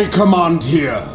I command here.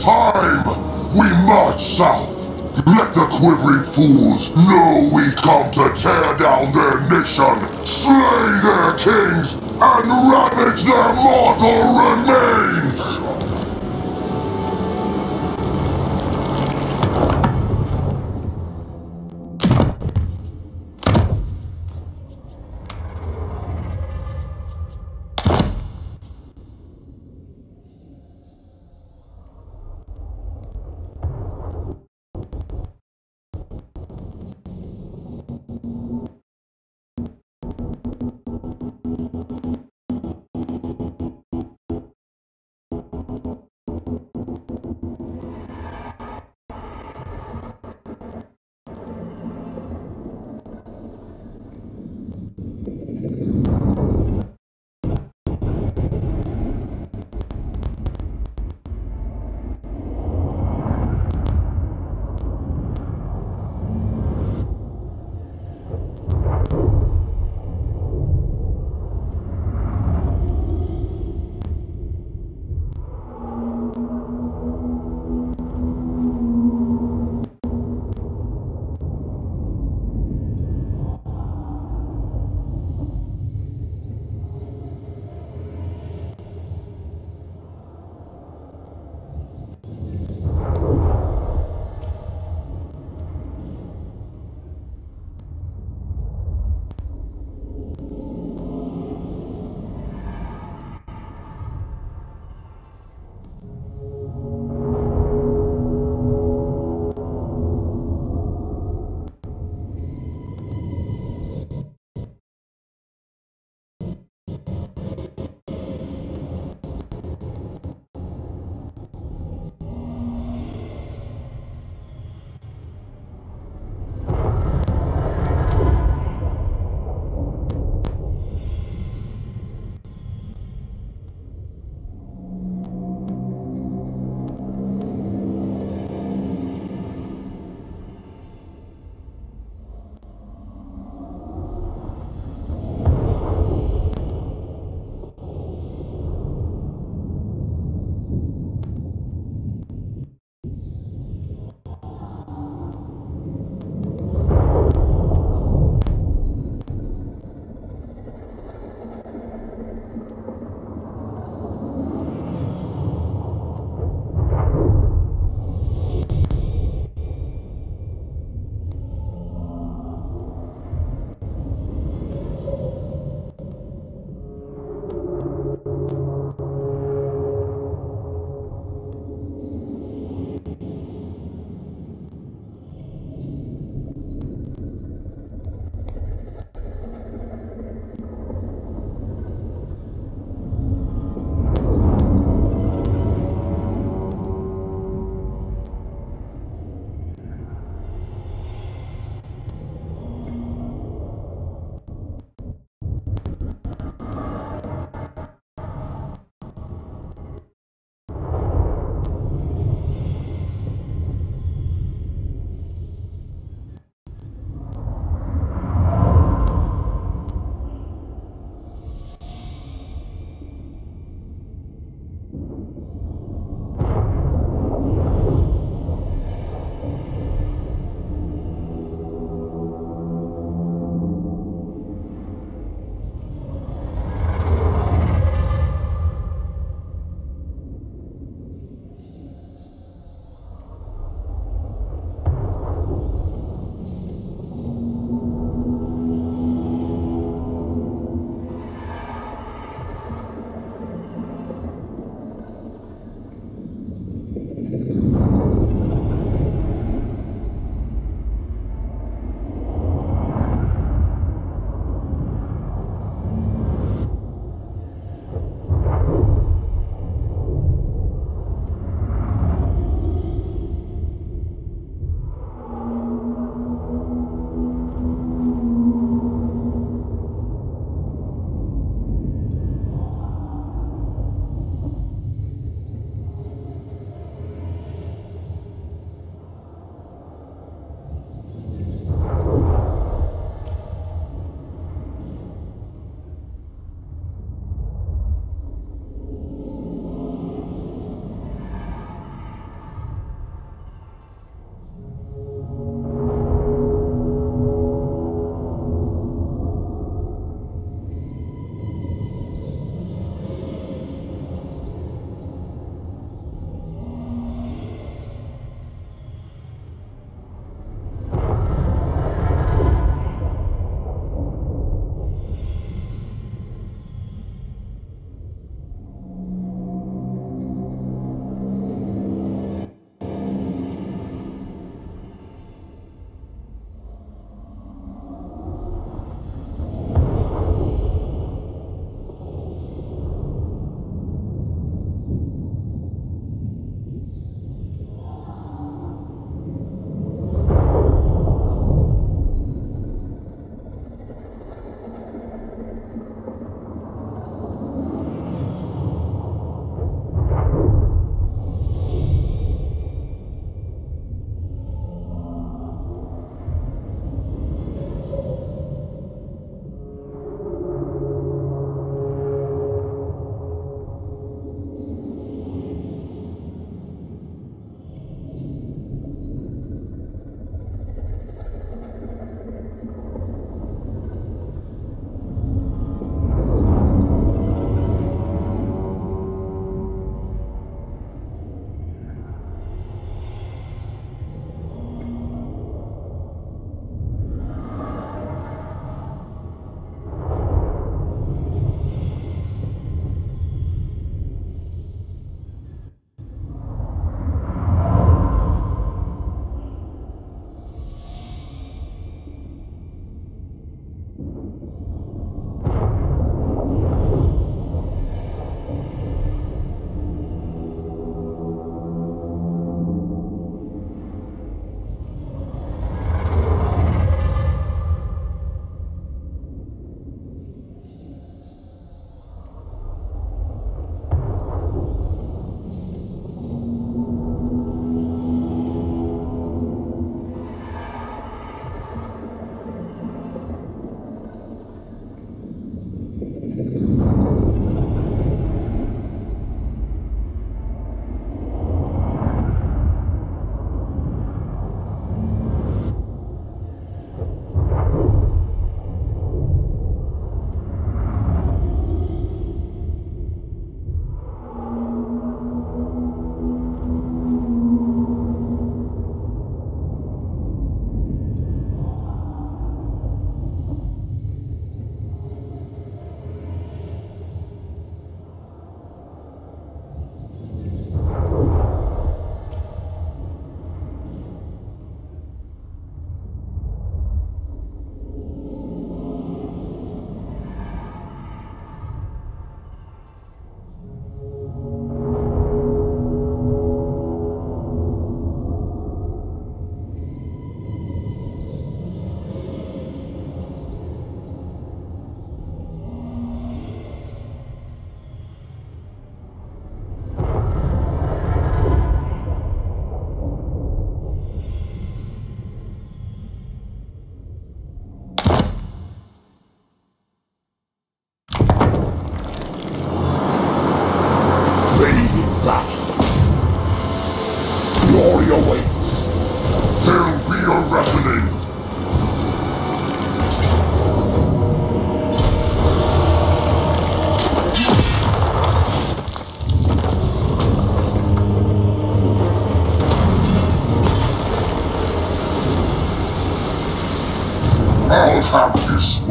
Time! We march south! Let the quivering fools know we come to tear down their nation, slay their kings, and ravage their mortal remains!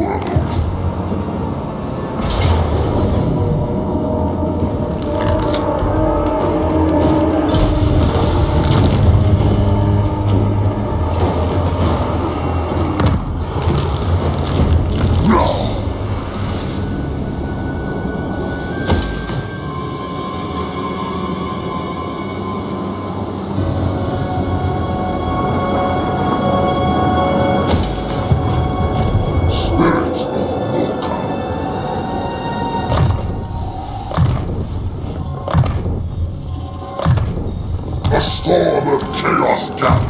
World. Storm of chaos gathers.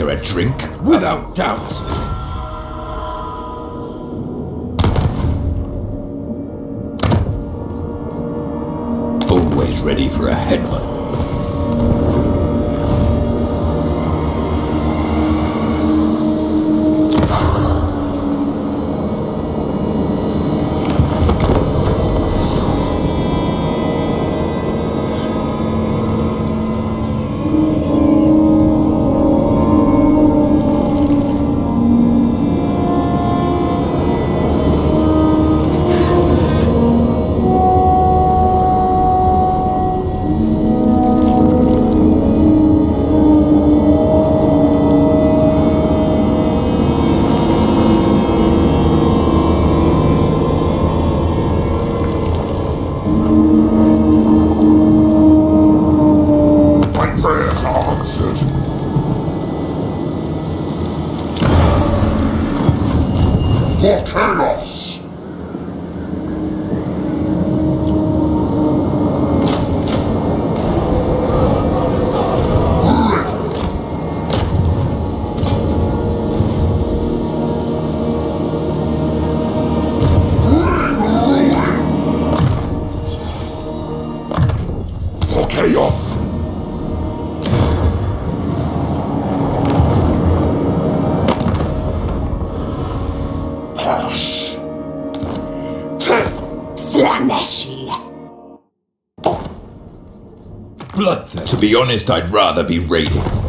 After a drink? Without doubt! Always ready for a head be honest, I'd rather be raiding.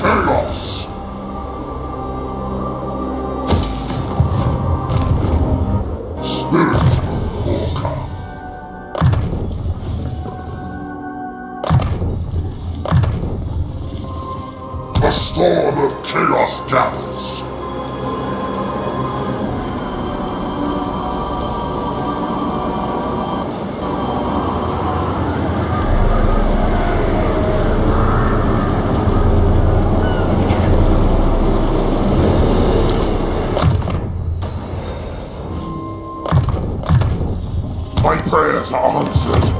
Chaos! Spirit of Morka. The storm of chaos gathers. Are answered.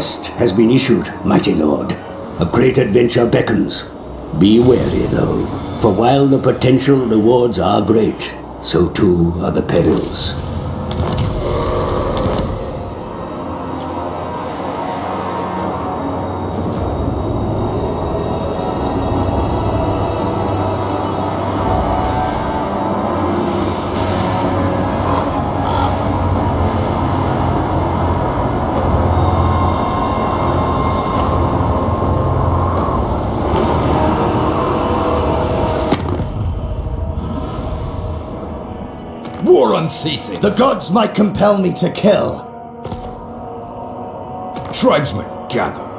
A quest has been issued, mighty lord. A great adventure beckons. Be wary, though, for while the potential rewards are great, so too are the perils. The gods might compel me to kill. tribesmen gather.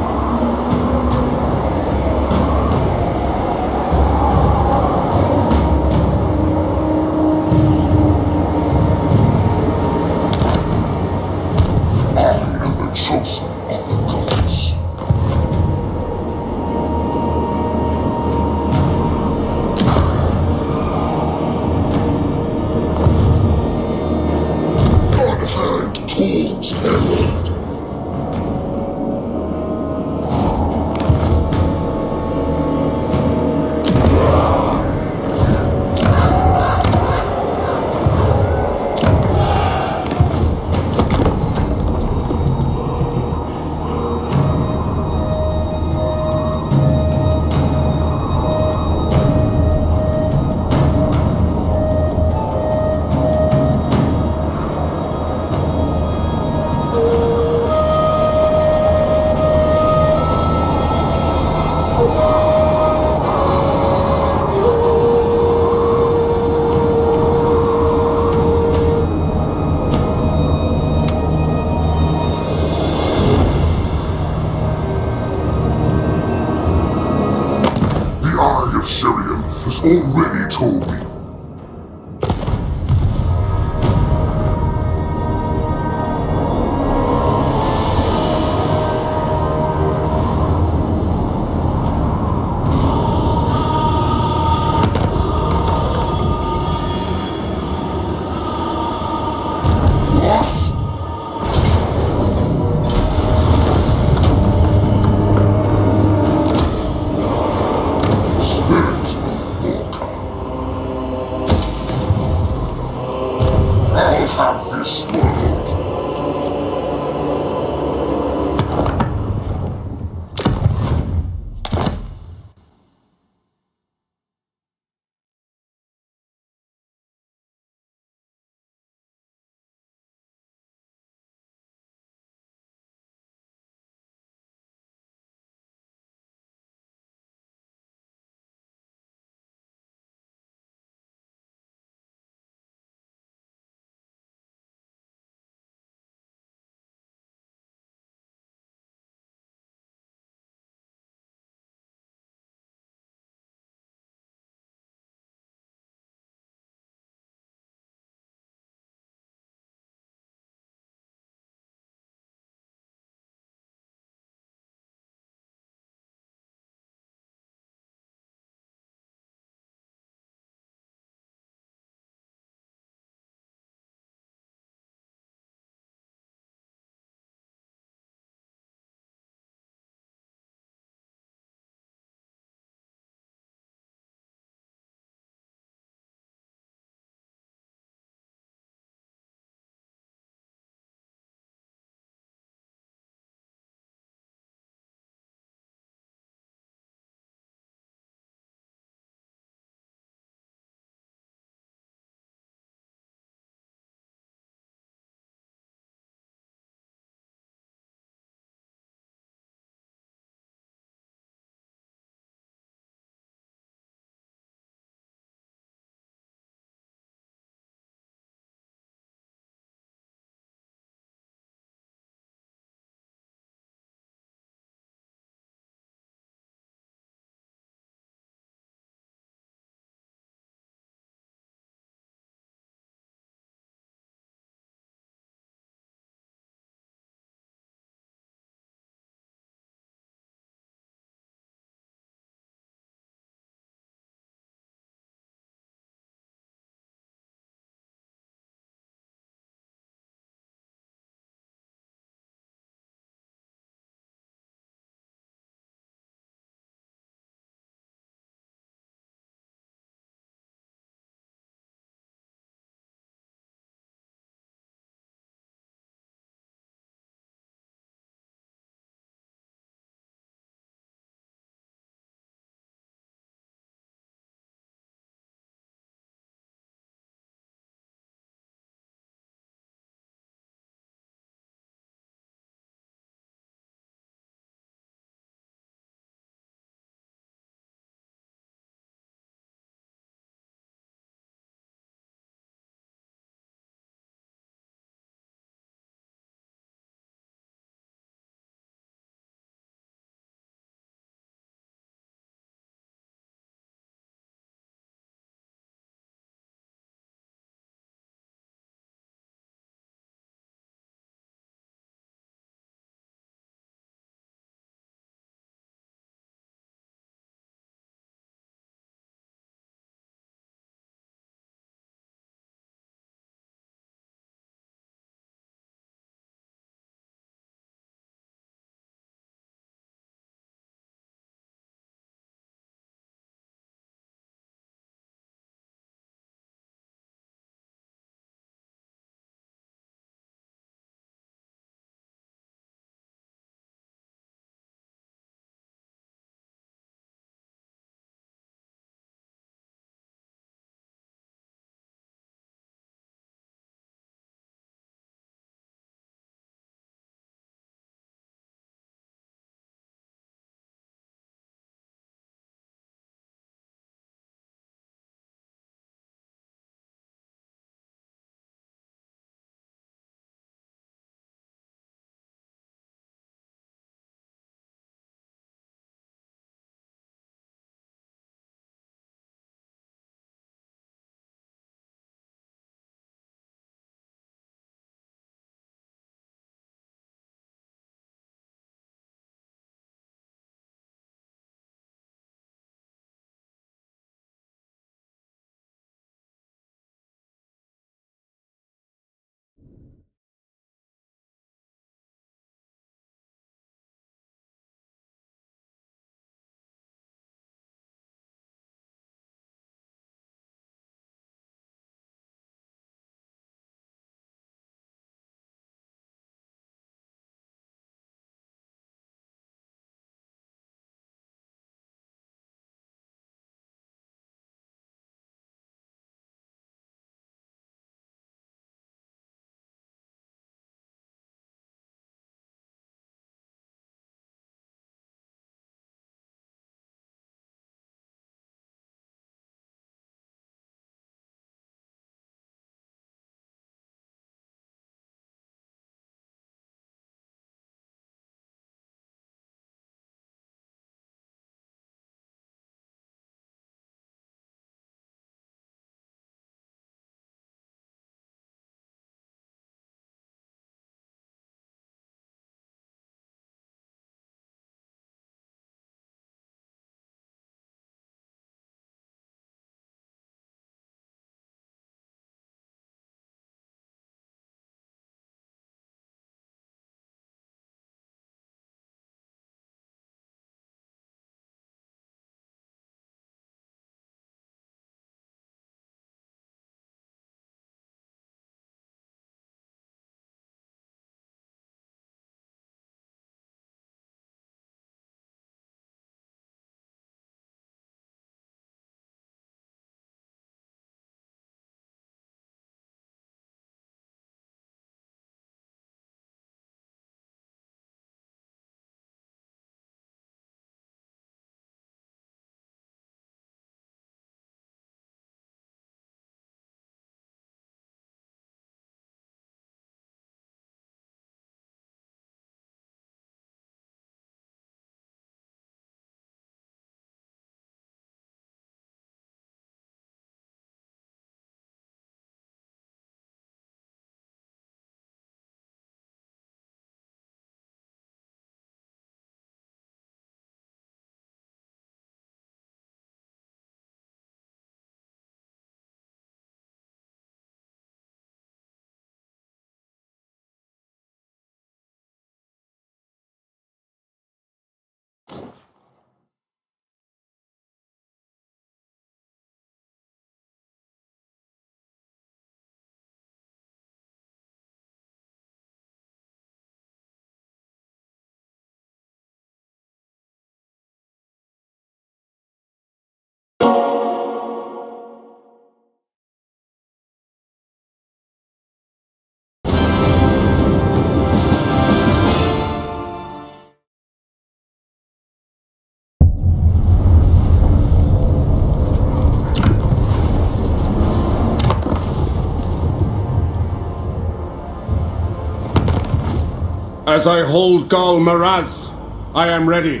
As I hold Ghal Maraz, I am ready.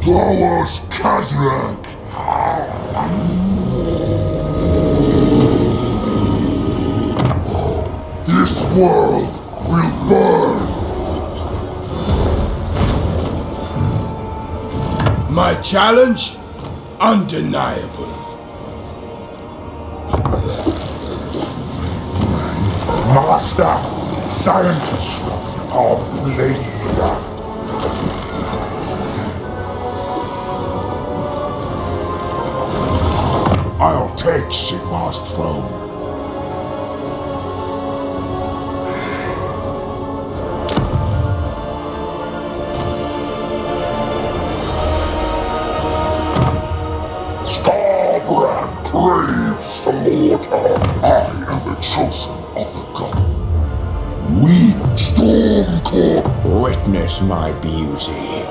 Towards Kazrak! This world will burn! My challenge? Undeniable. Master, scientist of Lady I'll take Sigmar's throne. Starbrand craves the mortar. I am the chosen. We Stormcore Witness my beauty.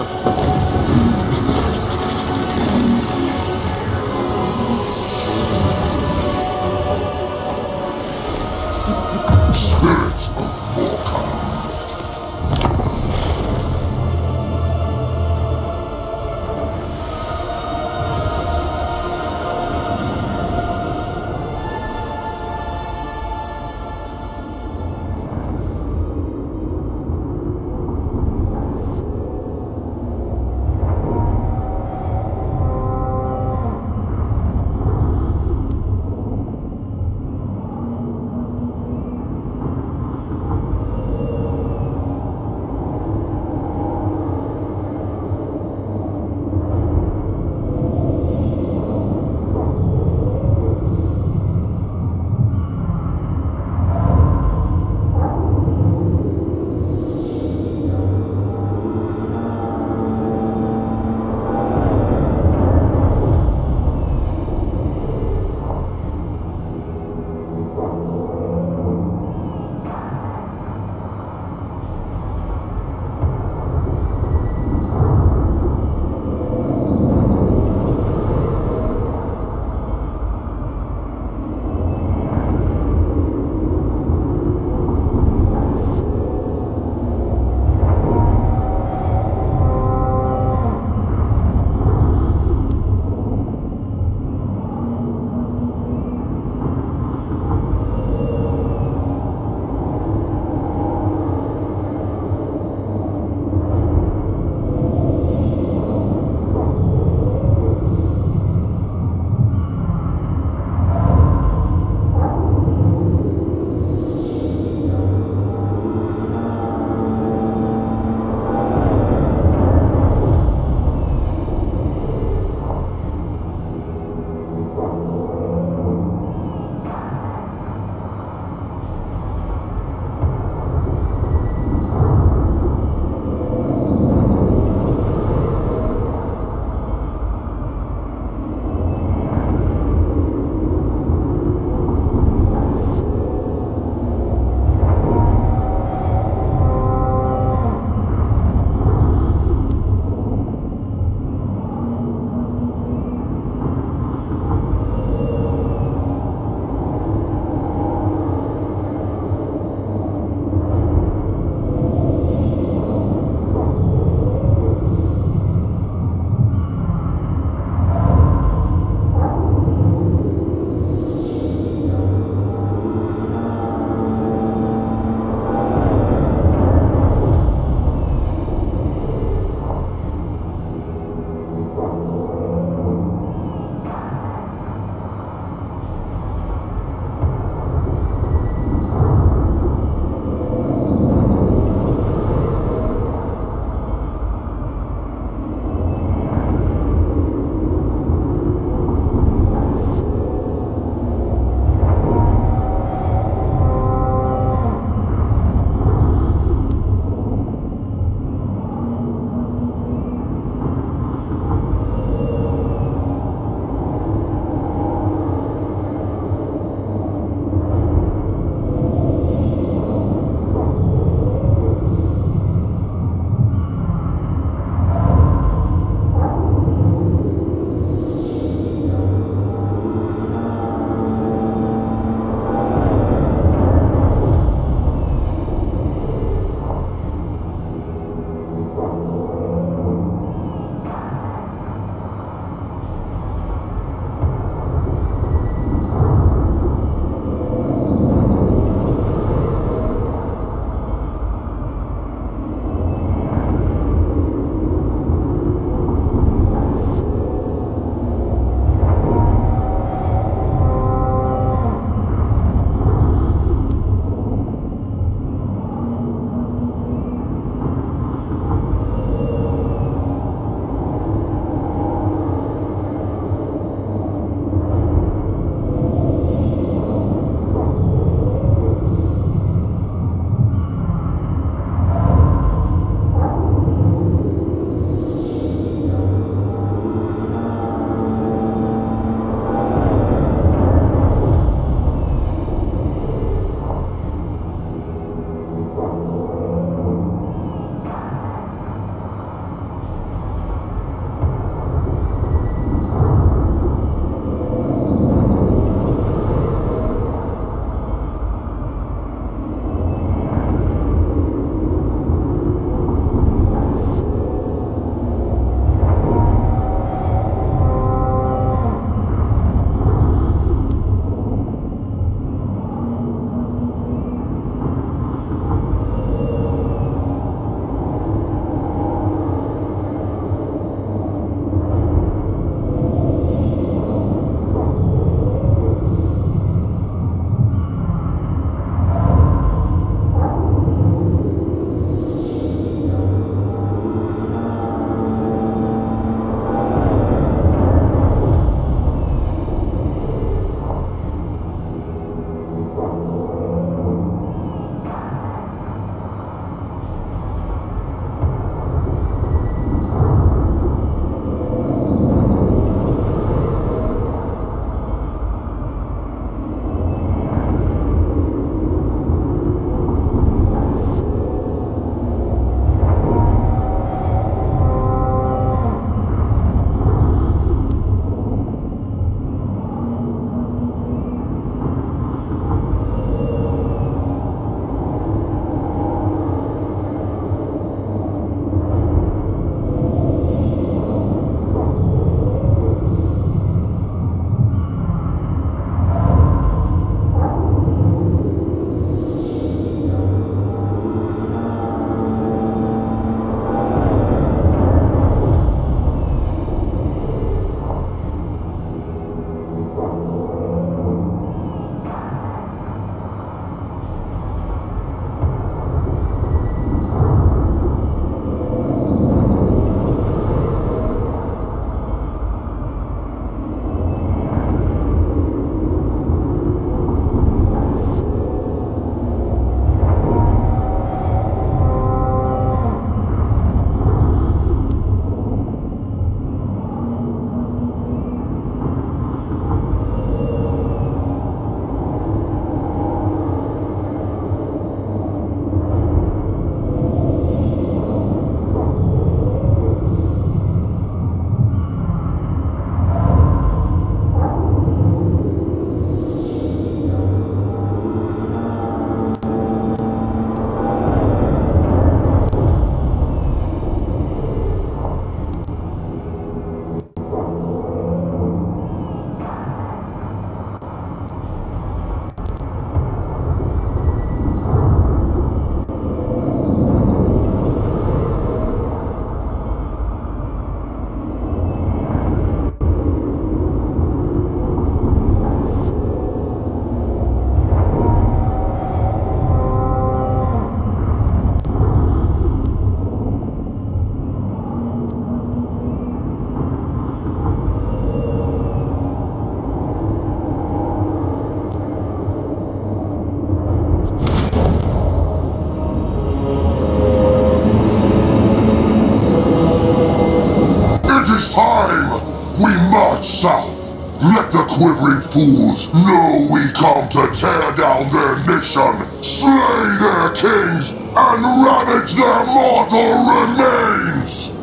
is time! We march south! Let the quivering fools know we come to tear down their nation, slay their kings, and ravage their mortal remains!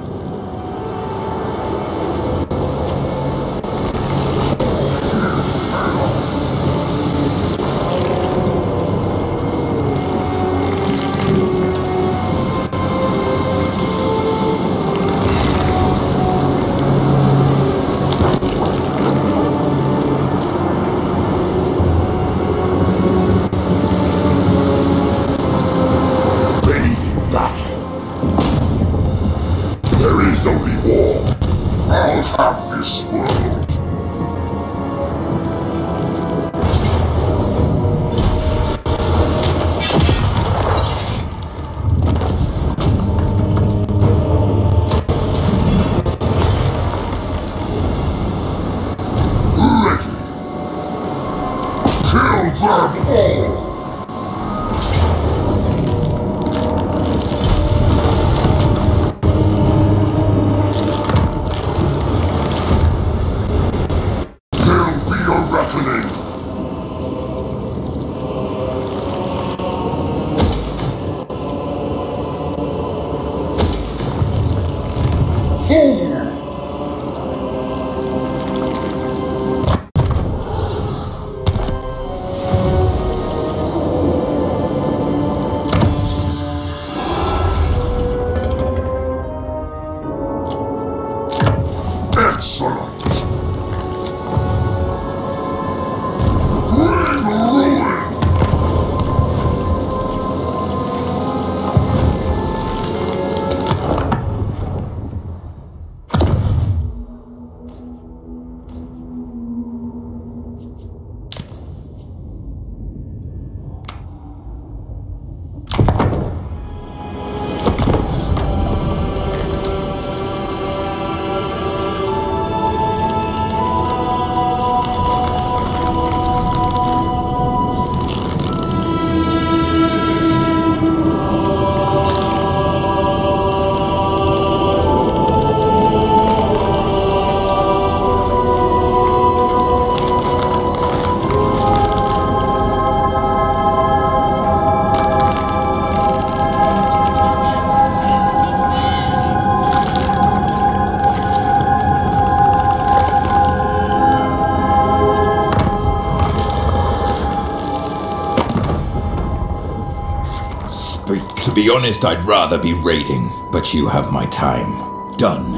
Be honest, I'd rather be raiding, but you have my time. Done.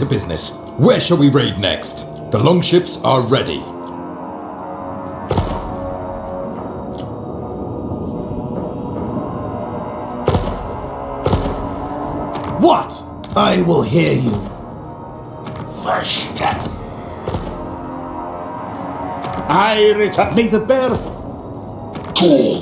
To business. Where shall we raid next? The longships are ready. What? I will hear you. I return. May the bear. God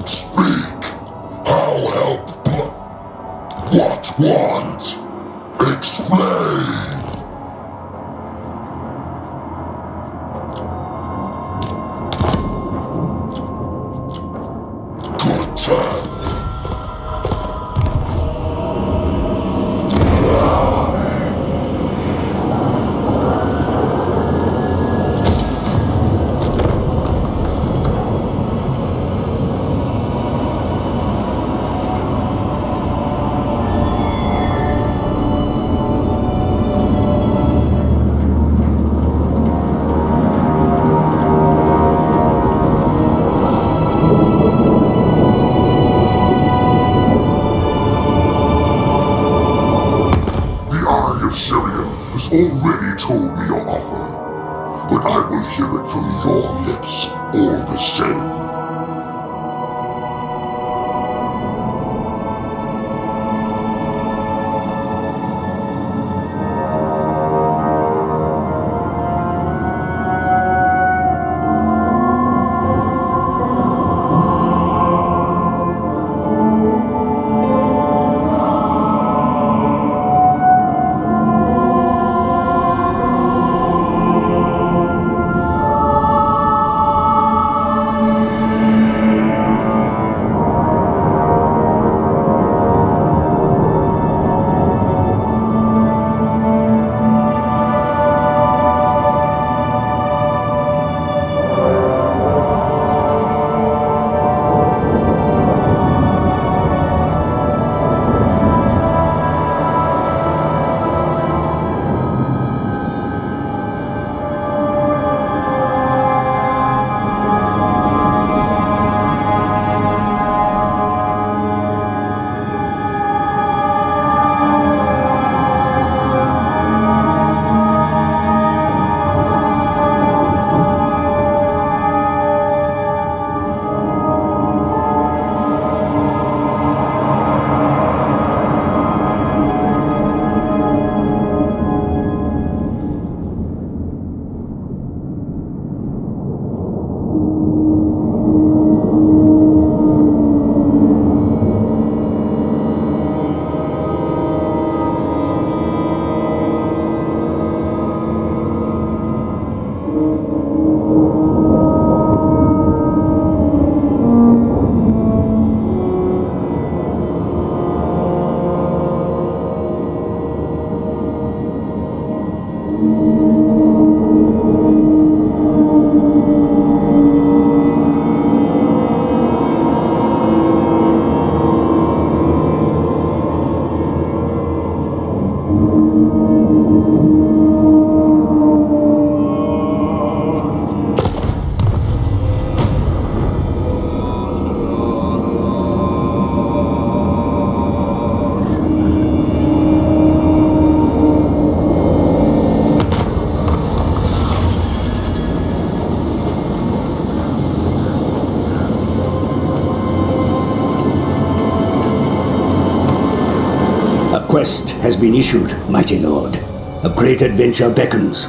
quest has been issued, mighty lord. A great adventure beckons.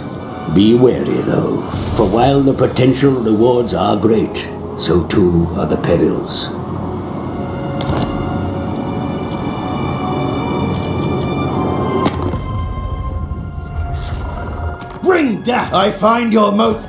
Be wary, though, for while the potential rewards are great, so too are the perils. Bring death! I find your motive.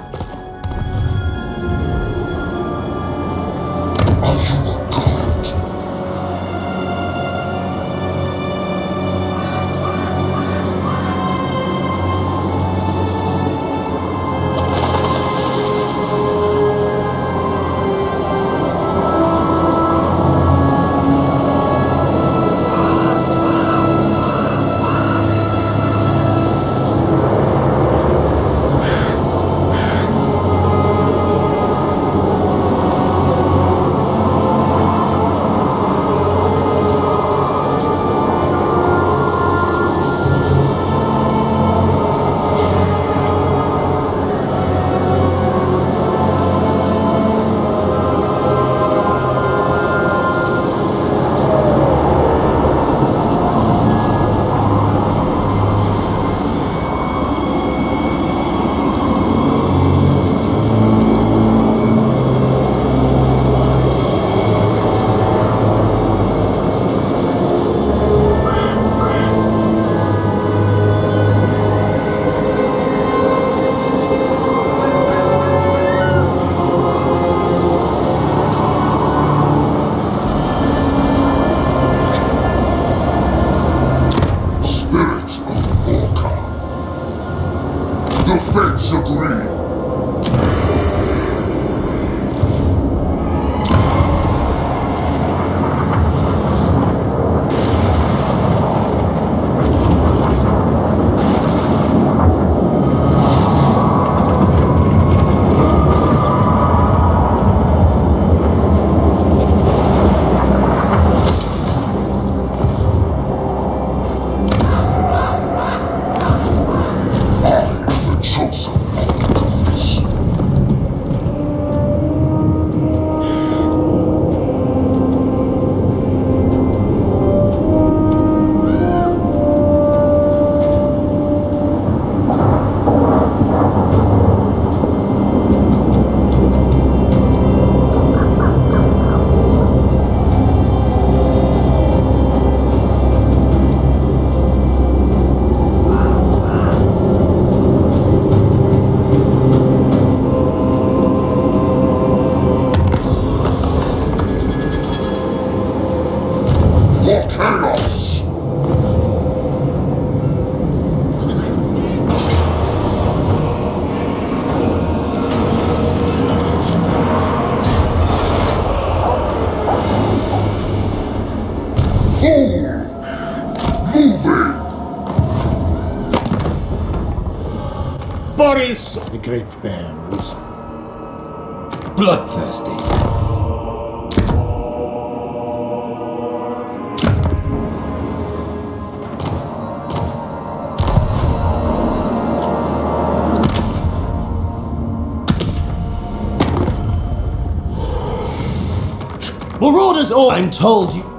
Boris the Great Bear was bloodthirsty. Marauders all I'm told you.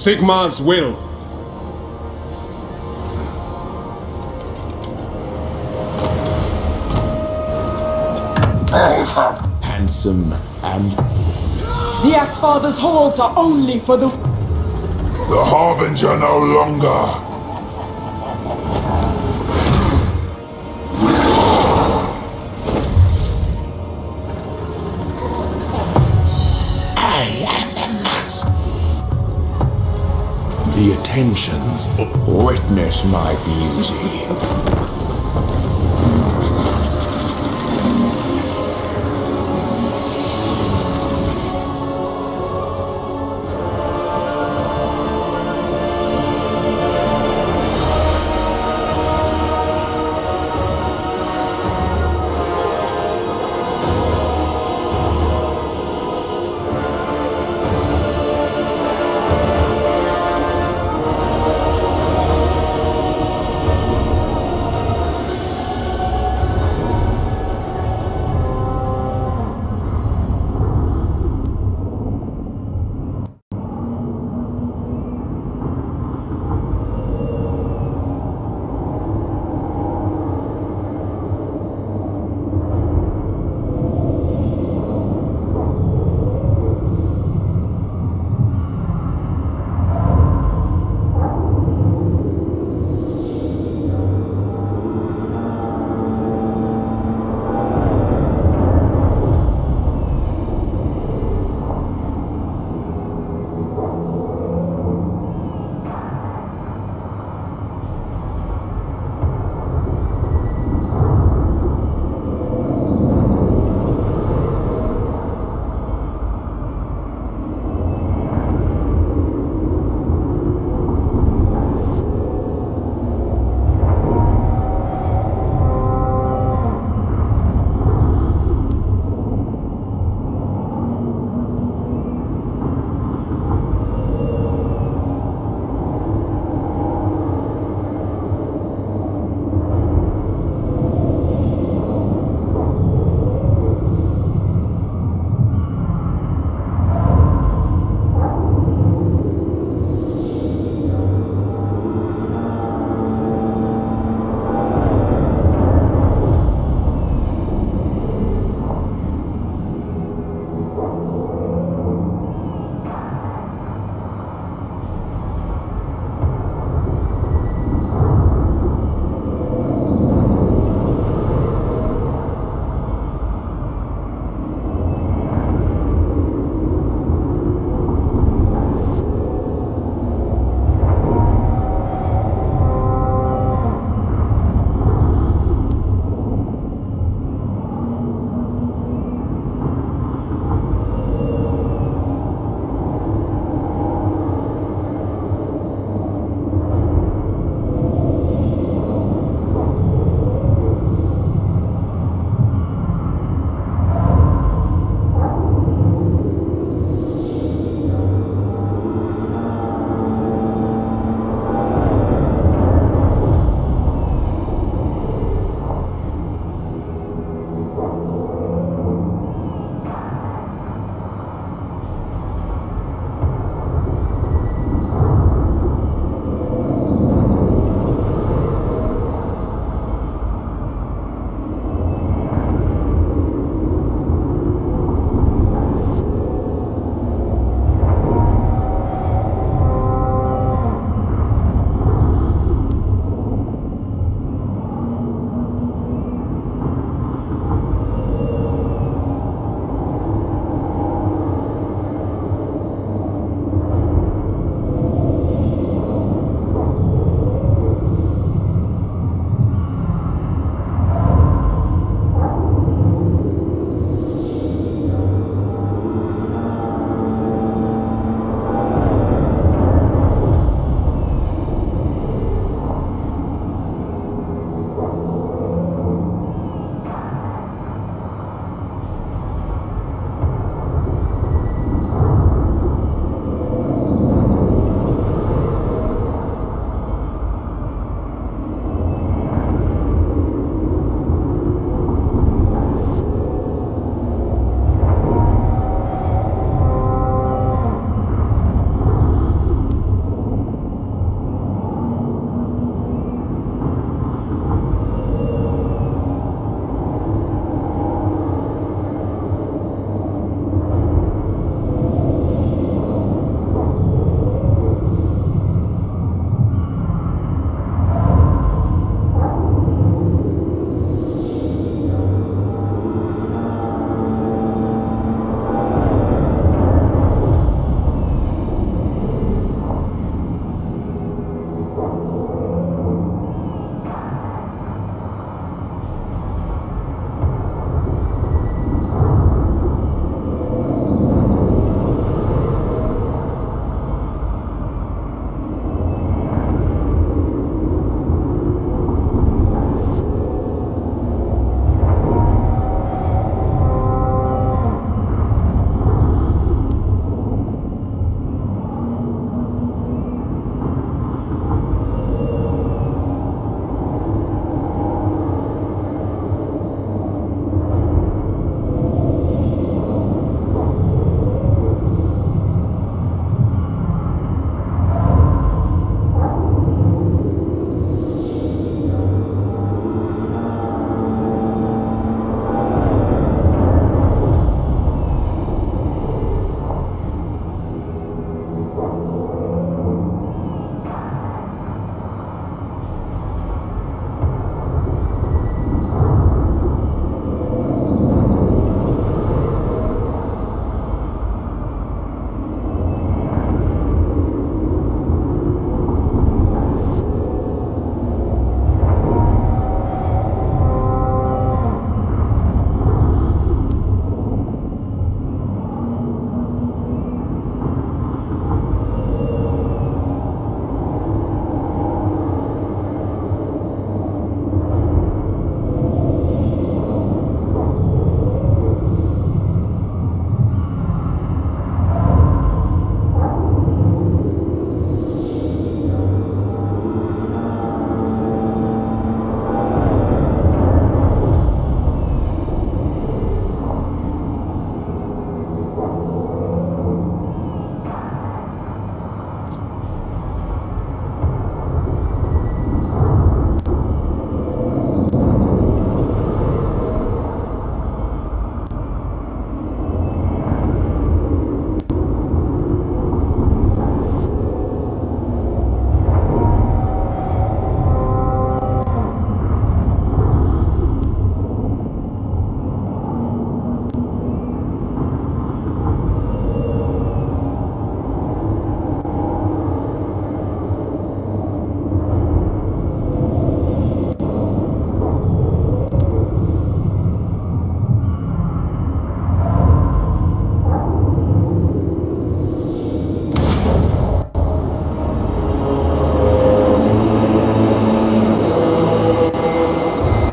Sigmar's will. I'll have Handsome and The Axe-Father's halls are only for the... the Harbinger no longer. The attentions. Witness my beauty.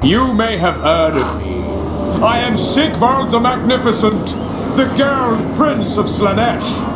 You may have heard of me. I am Sigvald the Magnificent, the Gerald Prince of Slaanesh.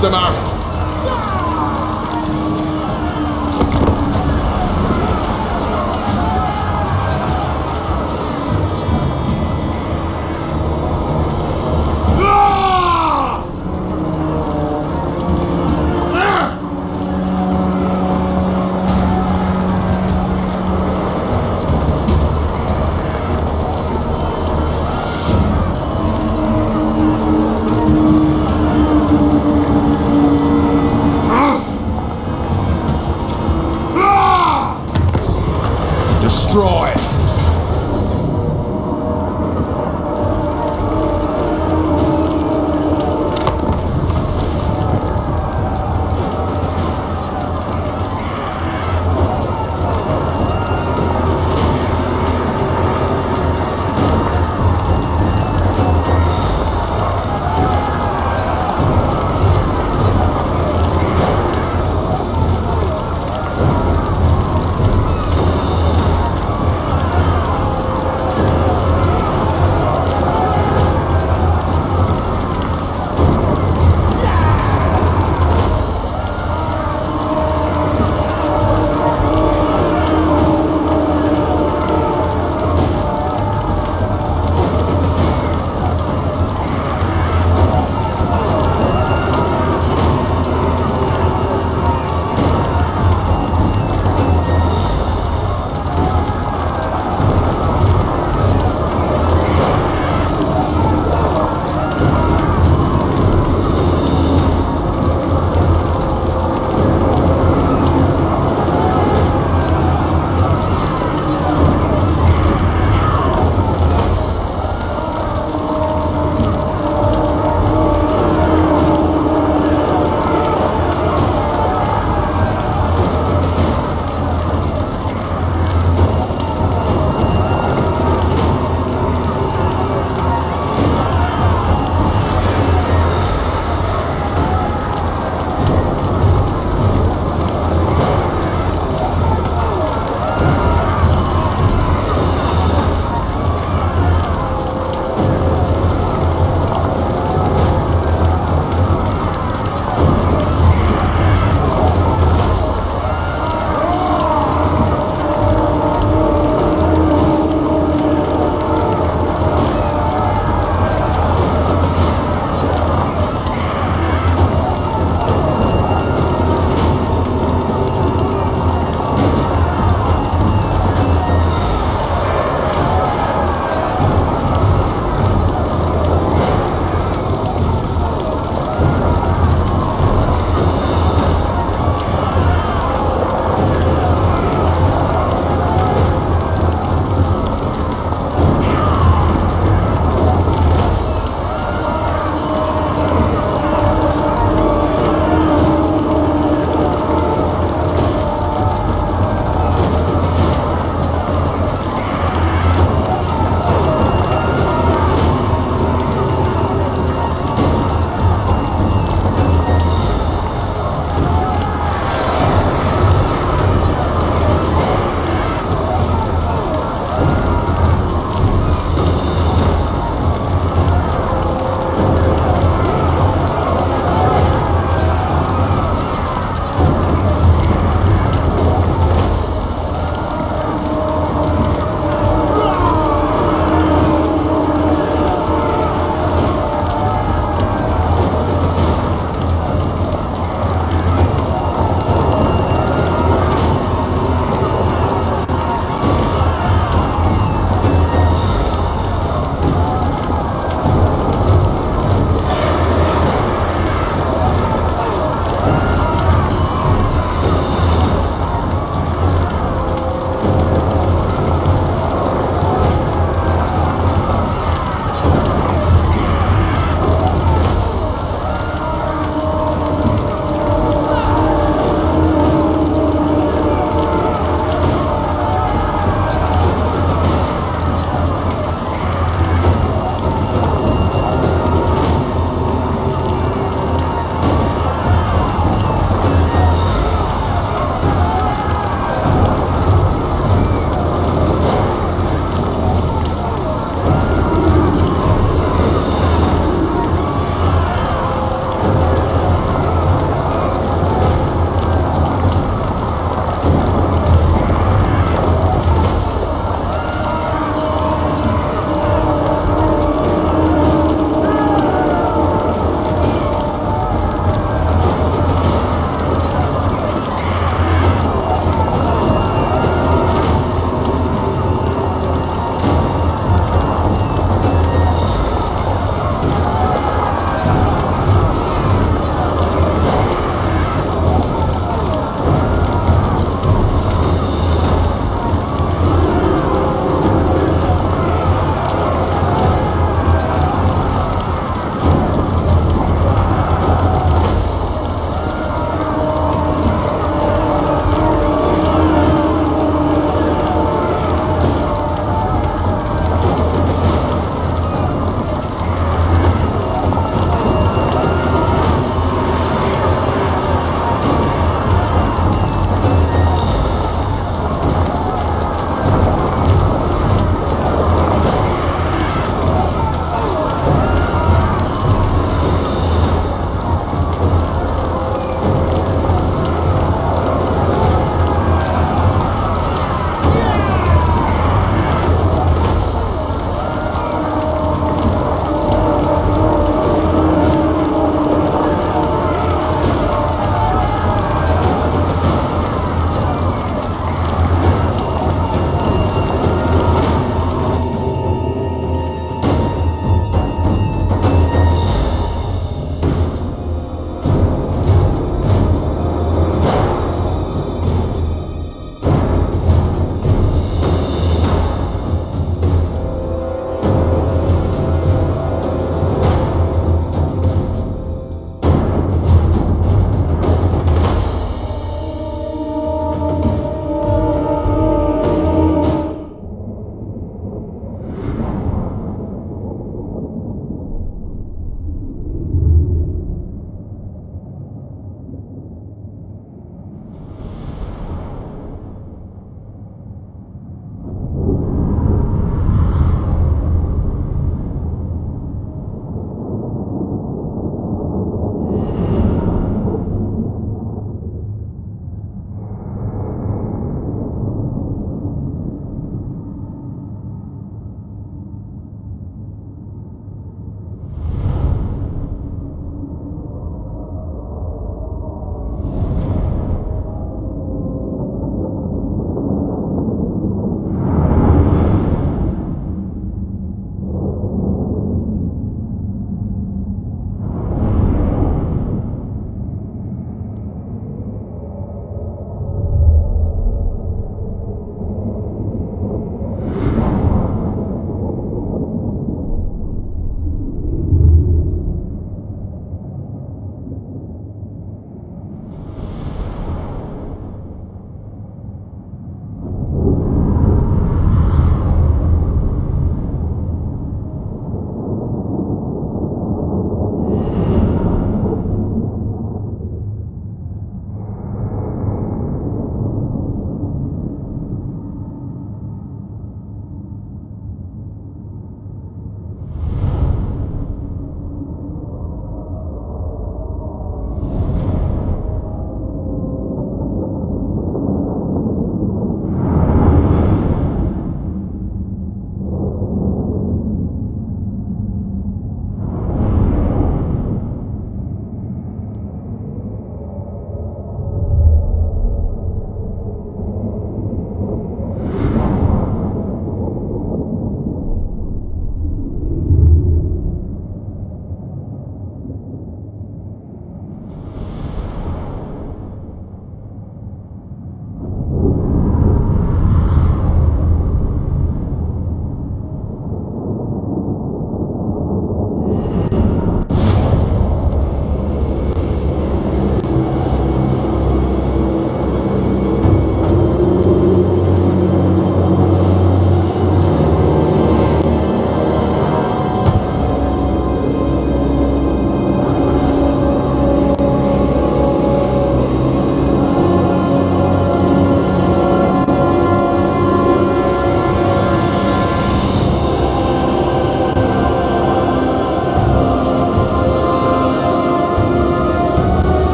对吧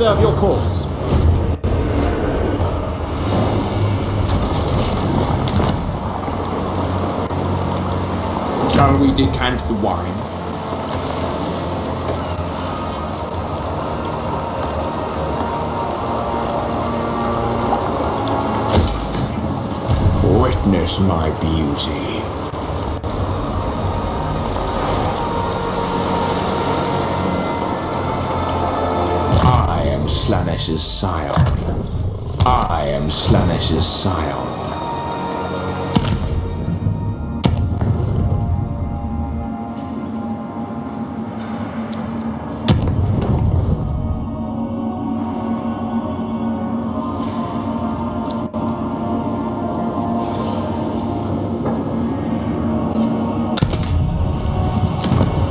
serve your cause. Shall we decant the wine? Witness my beauty. Slaanesh's scion. I am Slaanesh's scion.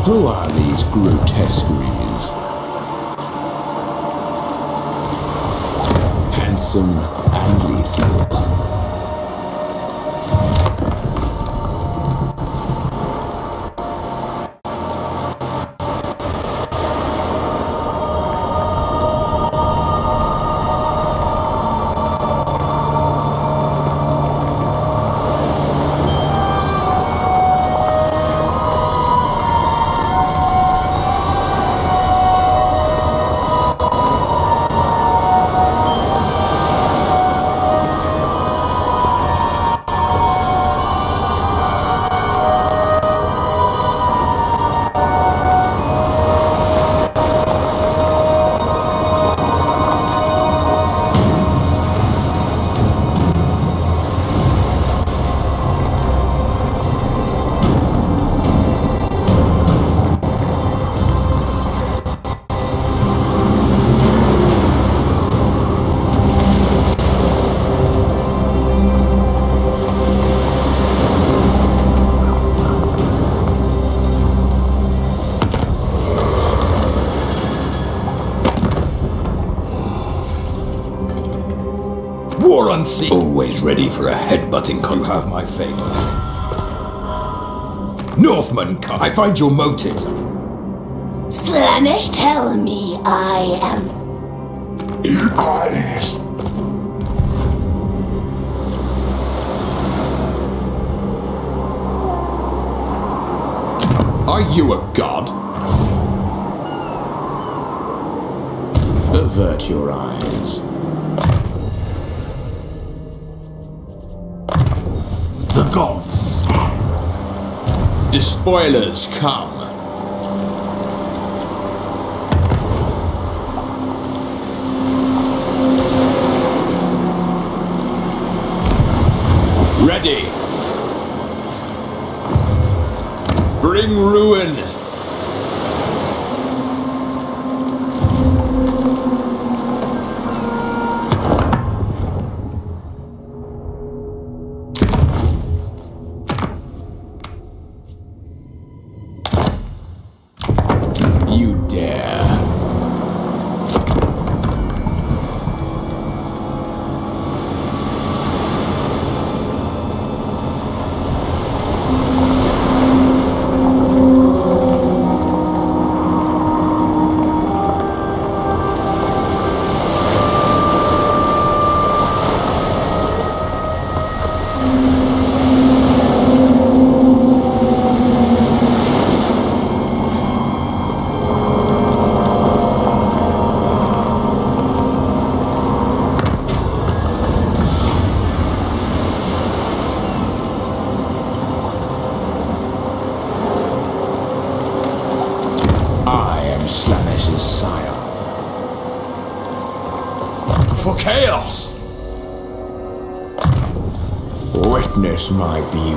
Who are these grotesqueries? Handsome ready for a headbutting contest. You have my fate. Northman. I find your motives. Slaanesh, tell me I am. Eyes. Are you a god? Avert your eyes. Despoilers, come. Ready. Bring ruin. My beauty.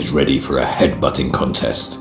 Always ready for a headbutting contest.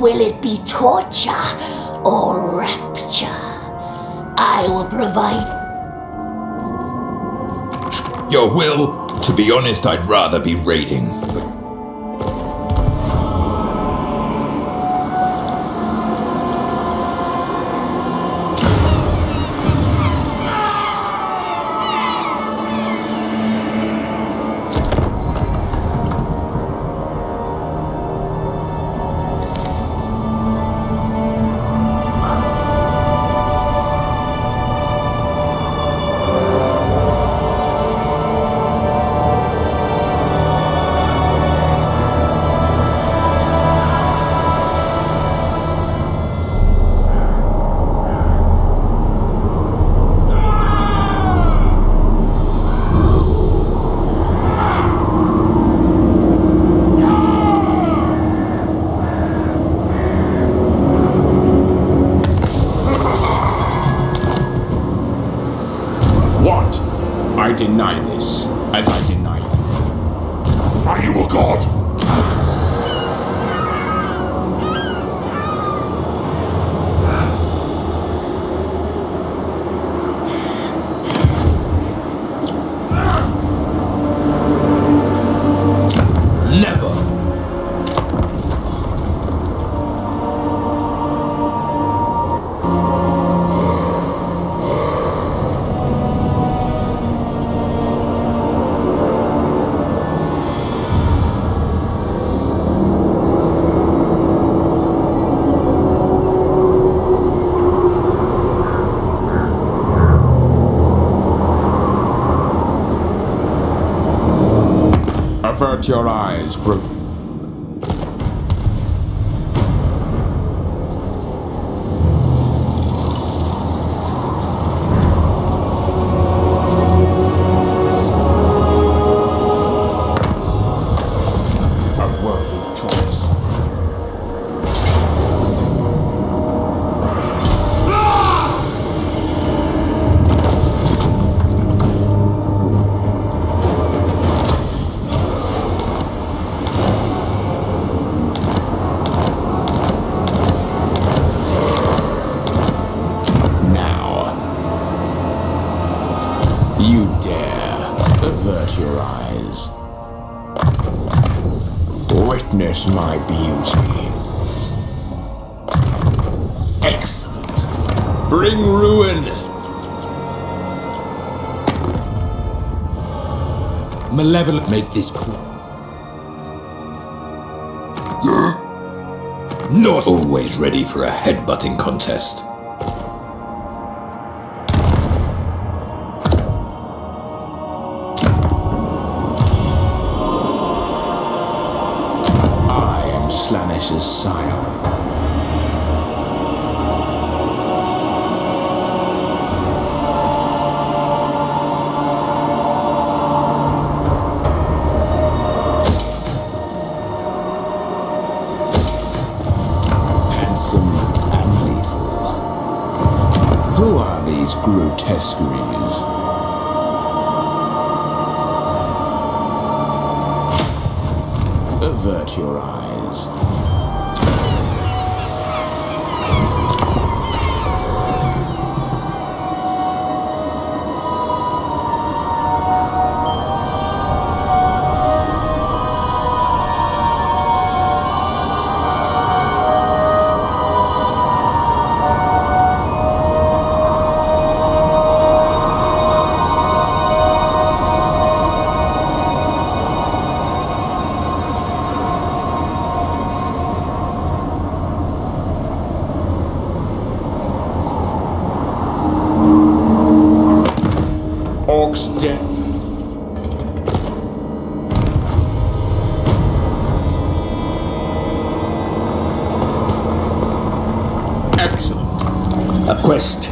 Will it be torture or rapture? I will provide. Your will? To be honest, I'd rather be raiding. Avert your eyes, Groot. Malevolent. Make this cool. Not always ready for a headbutting contest.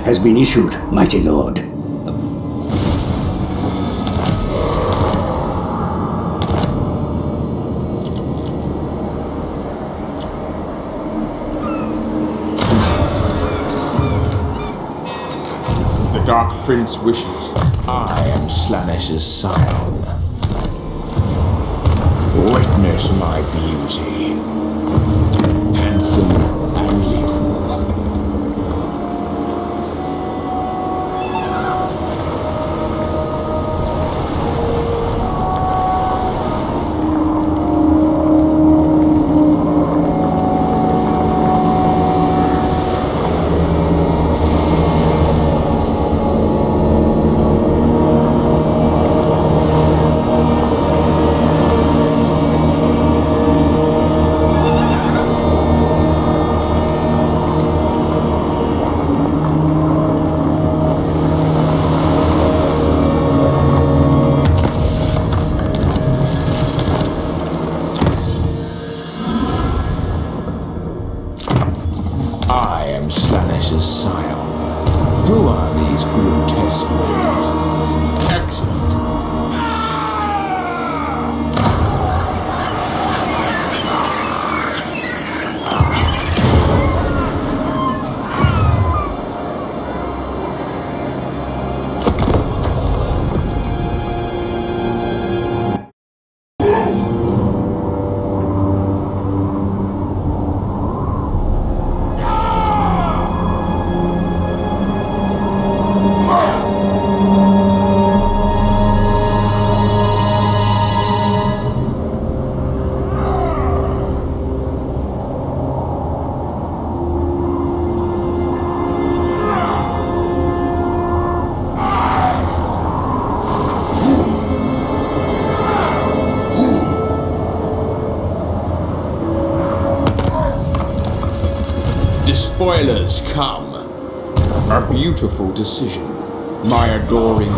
Has been issued, mighty lord. The Dark Prince wishes. I am Slaanesh's scion. Witness my beauty. Despoilers come. A beautiful decision. My adoring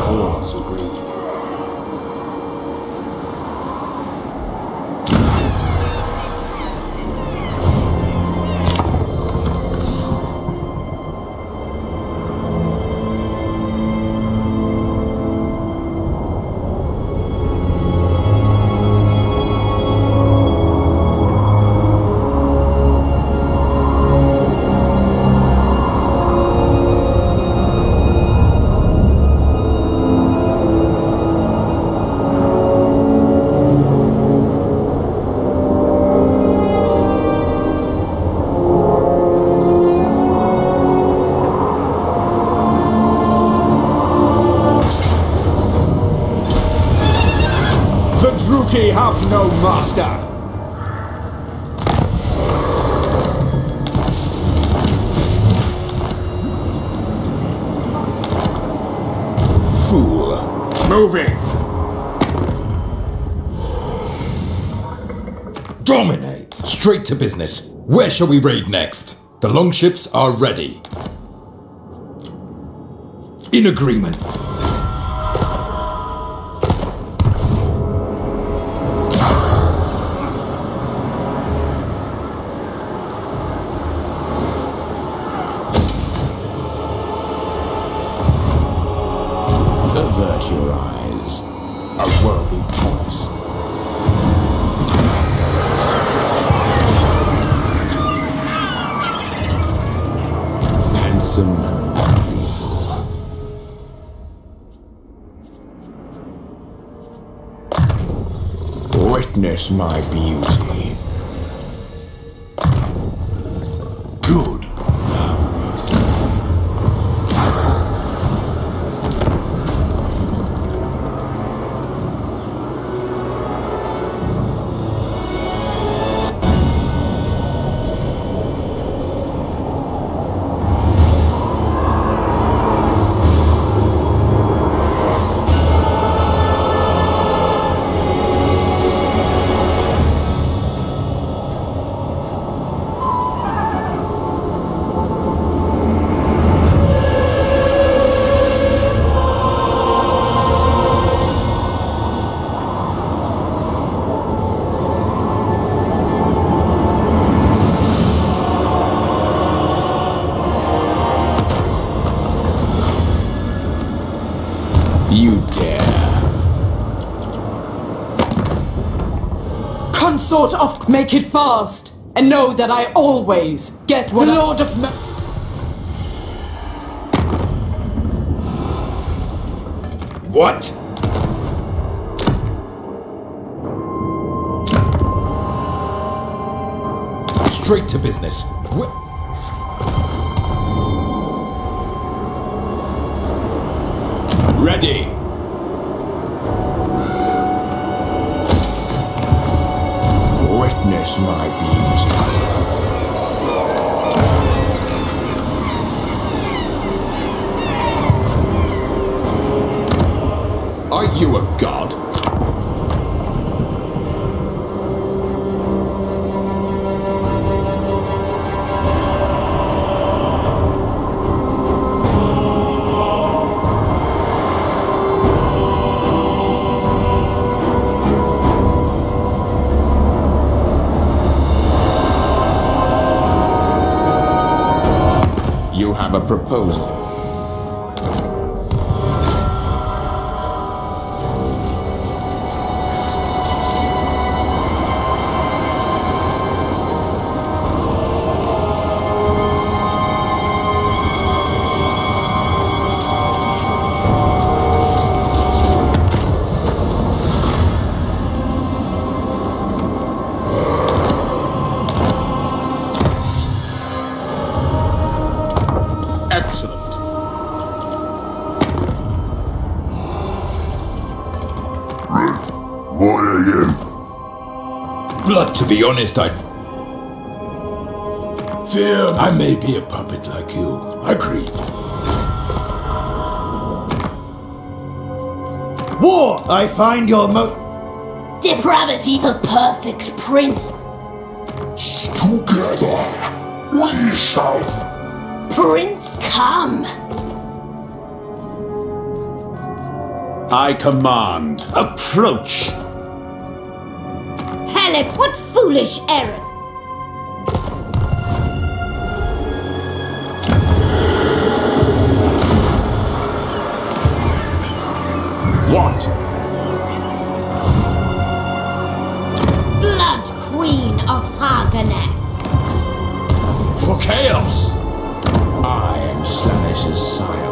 Straight to business. Where shall we raid next? The longships are ready. In agreement. Consort of. Make it fast, and know that I always get what the Lord of. Ma- What? Straight to business. Proposal. Be honest, I. Fear, I may be a puppet like you. Agreed. War! I find your mo. Depravity, the perfect prince. Together, we shall. Prince, come. I command. Approach! Halep, what foolish errand! What? Blood Queen of Har Ganeth! For chaos! I am Slaanesh's sire.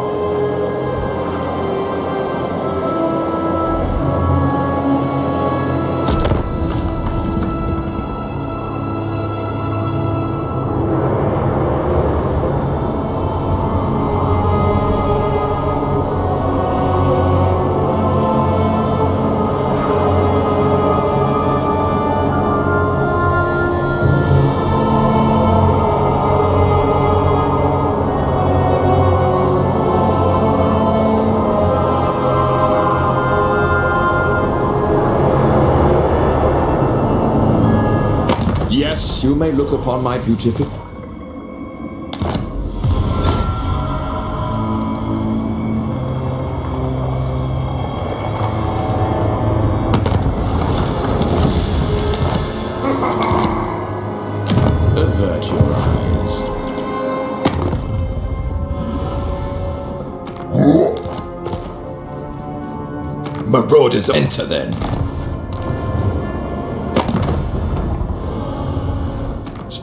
You may look upon my beautiful. Avert your eyes. Marauders enter then.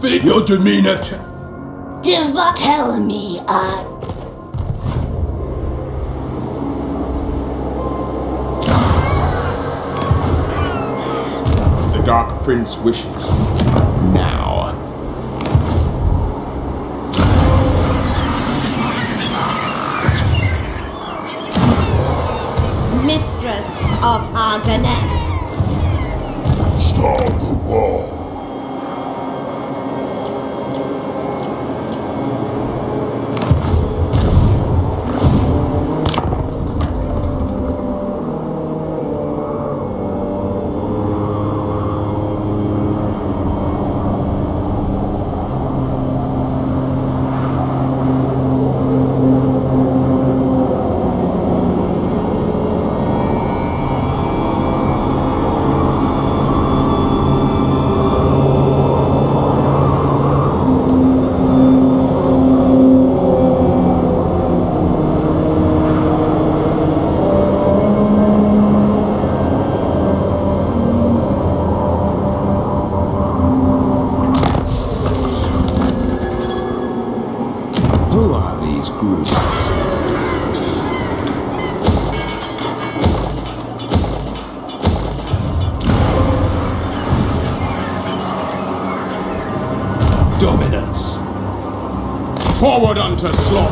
Your demeanor. T- Diva, tell me, uh, The Dark Prince wishes. Now. Mistress of Har Ganeth! forward unto slaughter.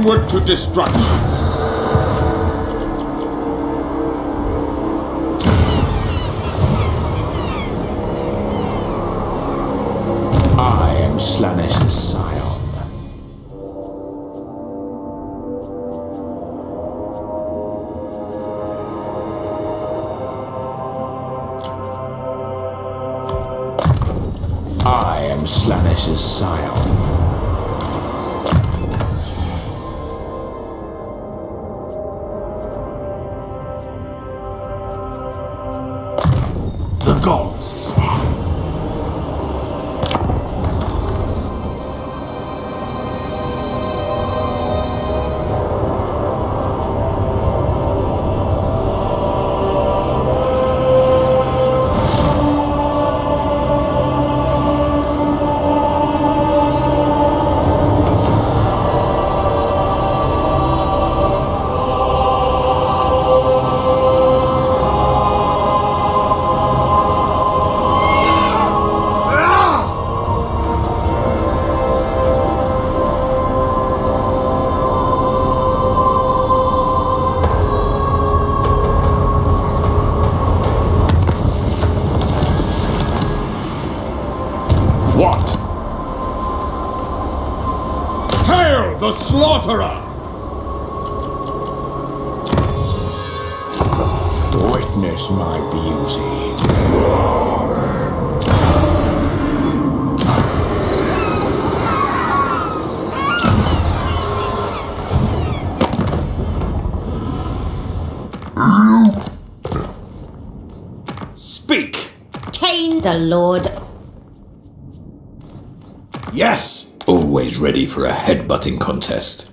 onward to destruction. lord. Yes! Always ready for a headbutting contest.